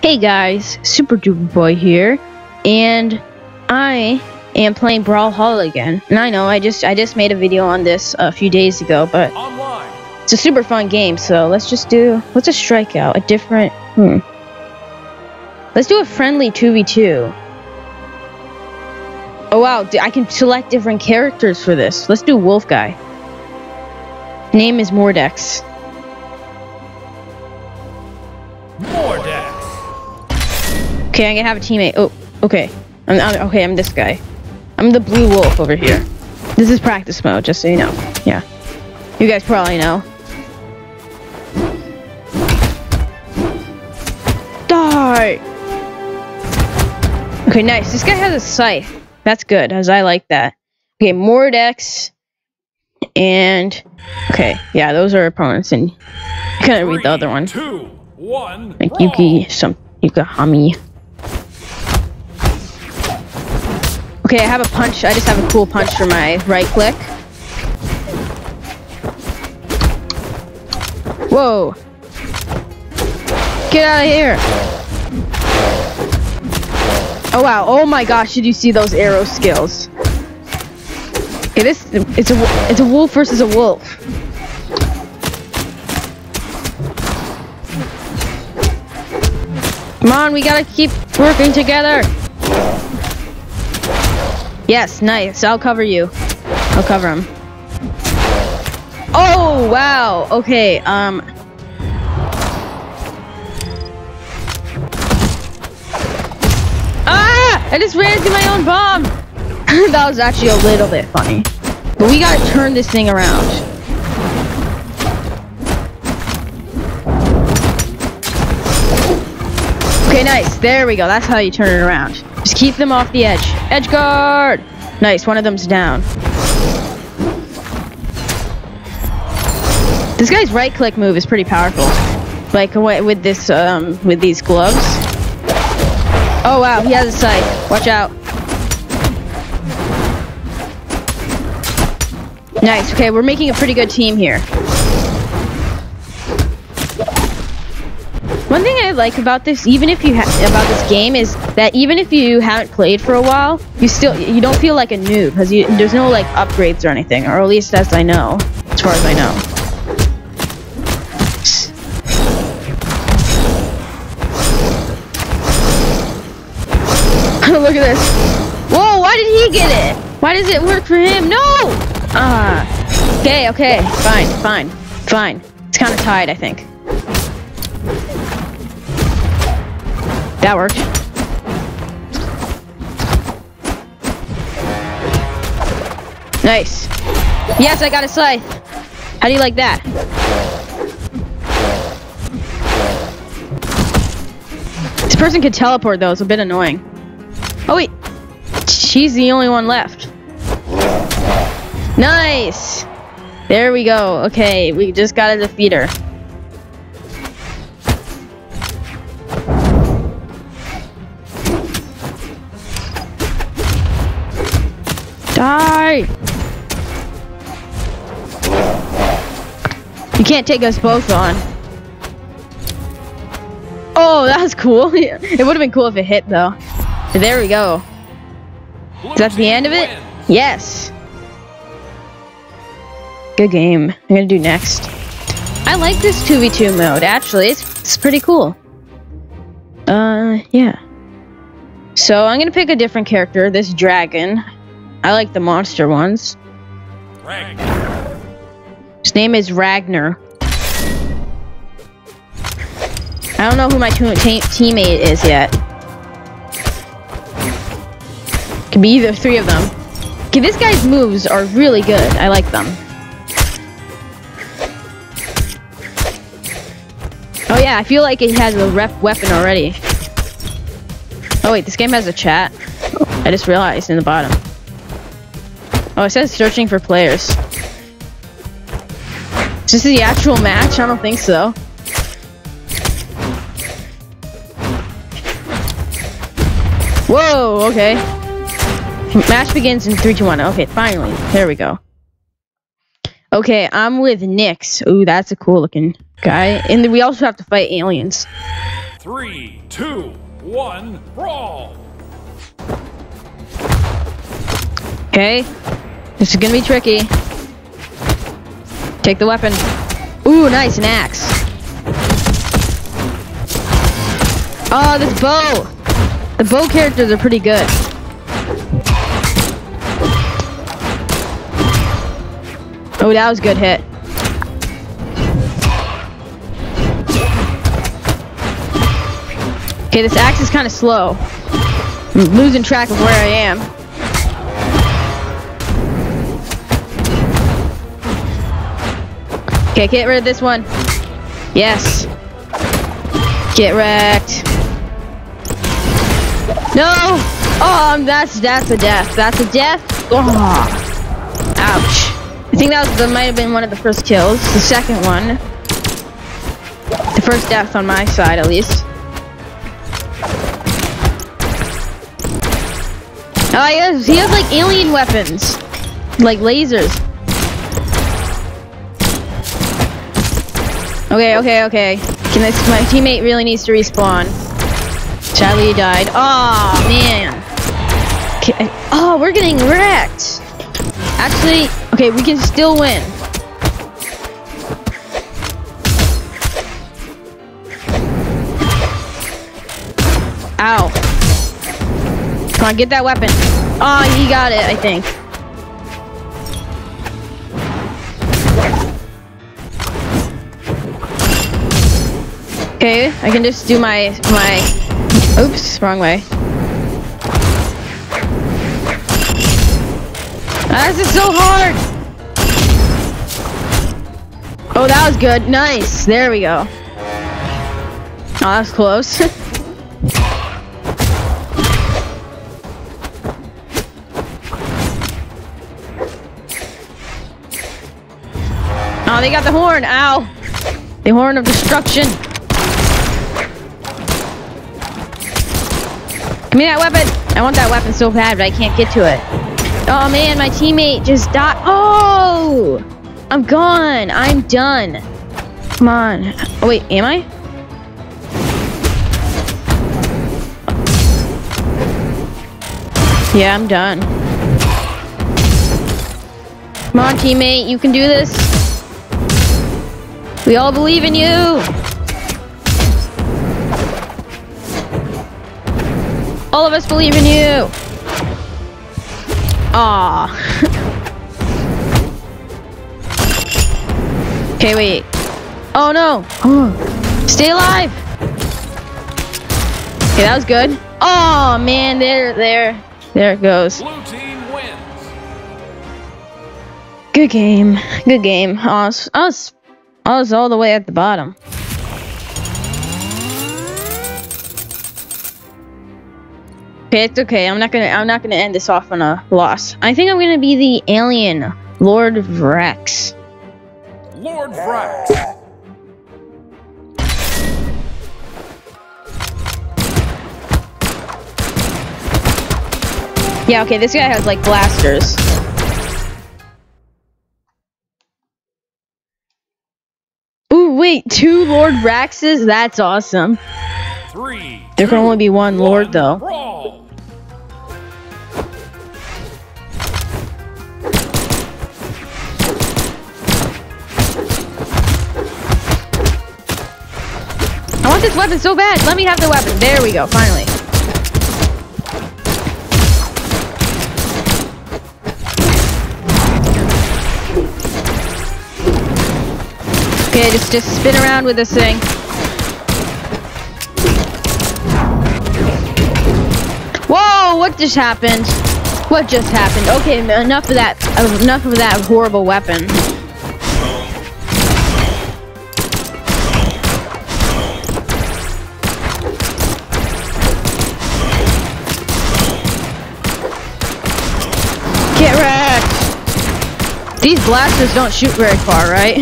Hey guys, Super Duper Boy here, and I am playing Brawlhalla again. And I know I just I just made a video on this a few days ago, but Online. it's a super fun game. So let's just do let's just strike out a different. Hmm. Let's do a friendly two v two. Oh wow, I can select different characters for this. Let's do Wolf Guy. Name is Mordex. Mordex. Okay, I'm gonna have a teammate. Oh, okay. I'm, I'm okay. I'm this guy. I'm the blue wolf over here. This is practice mode, just so you know. Yeah, you guys probably know. Die. Okay, nice. This guy has a scythe. That's good, as I like that. Okay, Mordex. And okay, yeah, those are opponents, and you kind of read the other one. Two, one. Like. Yuki, some Yuka Okay, I have a punch. I just have a cool punch for my right click. Whoa! Get out of here! Oh wow! Oh my gosh! Did you see those arrow skills? Okay, this it's a it's a wolf versus a wolf. Come on, we gotta keep working together. Yes, nice. I'll cover you. I'll cover him. Oh, wow. Okay, um. Ah! I just ran into my own bomb. that was actually a little bit funny. But we gotta turn this thing around. Okay, nice. There we go. That's how you turn it around. Just keep them off the edge. Edge guard! Nice, one of them's down. This guy's right click move is pretty powerful. Like with this, um, with these gloves. Oh wow, he has a sight. Watch out. Nice, okay, we're making a pretty good team here. One thing I like about this, even if you about this game, is that even if you haven't played for a while, you still you don't feel like a noob because there's no like upgrades or anything, or at least as I know, as far as I know. Look at this. Whoa! Why did he get it? Why does it work for him? No! Ah. Okay. Okay. Fine. Fine. Fine. It's kind of tied, I think. That worked. Nice. Yes, I got a scythe. How do you like that? This person could teleport though, it's a bit annoying. Oh wait. She's the only one left. Nice! There we go. Okay, we just gotta defeat her. Die! You can't take us both on. Oh, that was cool. it would have been cool if it hit, though. There we go. Is that the end of it? Yes. Good game. I'm gonna do next. I like this 2v2 mode, actually. It's, it's pretty cool. Uh, yeah. So I'm gonna pick a different character, this dragon. I like the monster ones. Ragnar. His name is Ragnar. I don't know who my teammate is yet. Could be either three of them. Okay, this guy's moves are really good. I like them. Oh yeah, I feel like it has a rep weapon already. Oh wait, this game has a chat. I just realized in the bottom. Oh, it says searching for players. This is this the actual match? I don't think so. Whoa, okay. Match begins in 3, 2, 1. Okay, finally. There we go. Okay, I'm with Nyx. Ooh, that's a cool looking guy. And we also have to fight aliens. Three, two, one, brawl. Okay. This is gonna be tricky. Take the weapon. Ooh, nice, an axe. Oh, this bow. The bow characters are pretty good. Oh, that was a good hit. Okay, this axe is kind of slow. I'm losing track of where I am. Okay, get rid of this one. Yes. Get wrecked. No! Oh, um, that's that's a death. That's a death. Oh. Ouch. I think that was might have been one of the first kills. The second one. The first death on my side, at least. Oh, he has, he has like alien weapons, like lasers. Okay, okay, okay. Can this? My teammate really needs to respawn. He died. Oh man. Okay. Oh, we're getting wrecked. Actually, okay, we can still win. Ow. Come on, get that weapon. Oh, he got it, I think. Okay, I can just do my my oops, wrong way. Ah, this is so hard. Oh, that was good. Nice. There we go. Oh, that was close. oh, they got the horn. Ow. The horn of destruction. Give me that weapon. I want that weapon so bad, but I can't get to it. Oh man, my teammate just died. Oh! I'm gone. I'm done. Come on. Oh wait, am I? Yeah, I'm done. Come on, teammate. You can do this. We all believe in you. All of us believe in you. Aw. okay, wait. Oh no. Stay alive. Okay, that was good. Oh man, there, there, there it goes. Blue team wins. Good game. Good game. I was, I was, I was all the way at the bottom. Okay, it's okay. I'm not gonna. I'm not gonna end this off on a loss. I think I'm gonna be the alien Lord Vrex. Lord Vraxx. Yeah. Okay. This guy has like blasters. Ooh, wait. Two Lord Vraxxes? That's awesome. Three. There can only be one Lord, though. Want this weapon so bad. Let me have the weapon. There we go. Finally. Okay, just just spin around with this thing. Whoa! What just happened? What just happened? Okay, enough of that. Enough of that horrible weapon. These blasters don't shoot very far, right?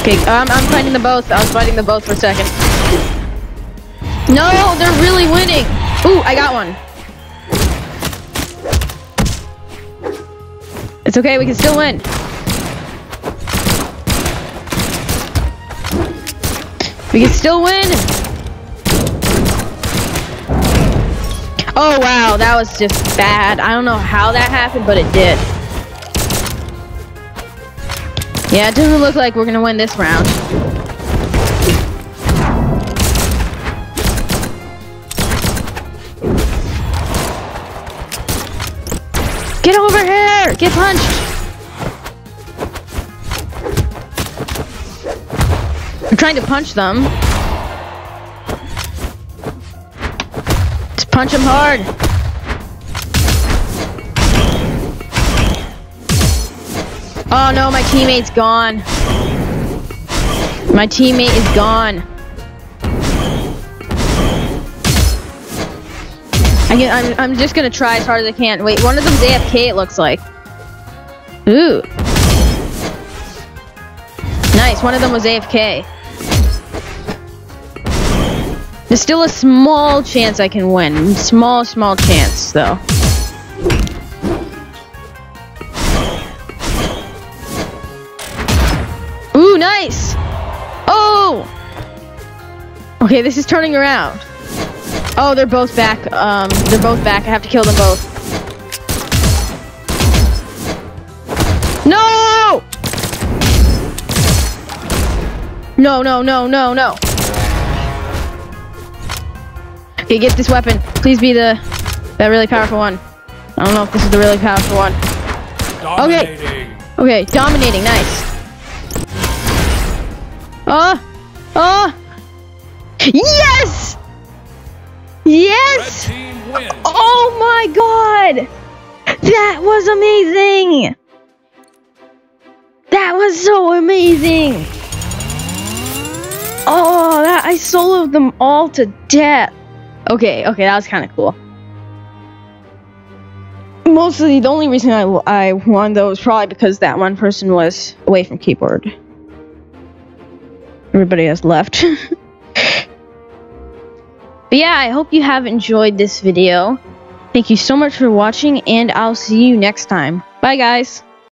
okay, I'm fighting the both. I was fighting the both for a second. No, they're really winning. Ooh, I got one. It's okay, we can still win. We can still win! Oh wow, that was just bad. I don't know how that happened, but it did. Yeah, it doesn't look like we're gonna win this round. Get over here! Get punched! I'm trying to punch them. Punch him hard. Oh no, my teammate's gone. My teammate is gone. I can, I'm, I'm just gonna try as hard as I can. Wait, one of them's AFK, it looks like. Ooh. Nice, one of them was AFK. There's still a small chance I can win. Small, small chance, though. Ooh, nice! Oh! Okay, this is turning around. Oh, they're both back. Um, they're both back. I have to kill them both. No! No, no, no, no, no. Okay, get this weapon. Please be the that really powerful one. I don't know if this is the really powerful one. Dominating. Okay, dominating, nice. Oh! Oh! Yes! Yes! Oh my god! That was amazing! That was so amazing! Oh, that I soloed them all to death. Okay, okay, that was kind of cool. Mostly, the only reason I, I won though was probably because that one person was away from keyboard. Everybody has left. But yeah, I hope you have enjoyed this video. Thank you so much for watching, and I'll see you next time. Bye, guys.